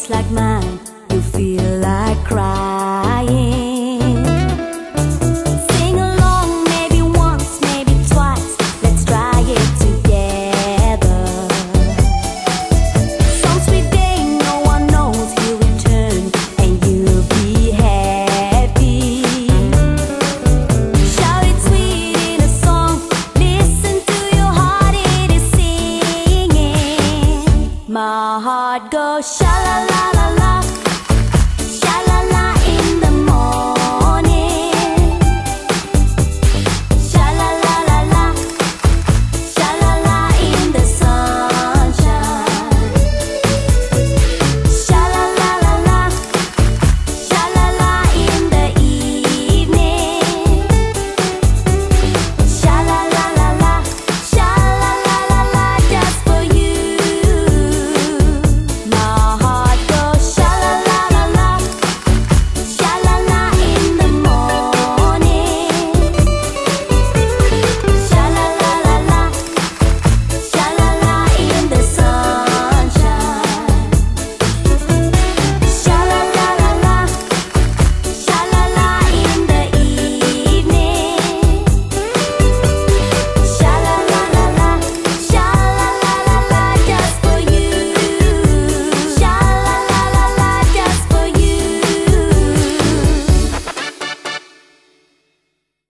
just like mine, you feel like crying. sha la la la la.